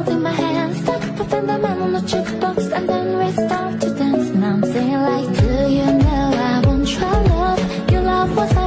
Holding my hand, stuck within the man on the jukebox And then we start to dance. Now I'm saying like, do you know I won't love? Your love was a